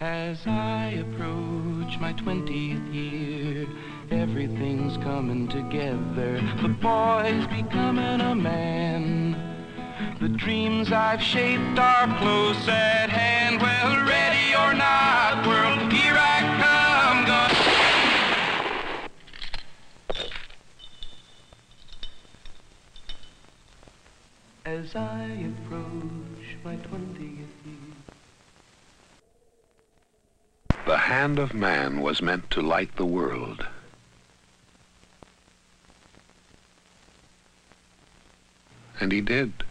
As I approach my 20th year, everything's coming together. The boy's becoming a man. The dreams I've shaped are close at hand. Well, ready or not, world, here I come. As I approach my 20th year. The hand of man was meant to light the world. And he did.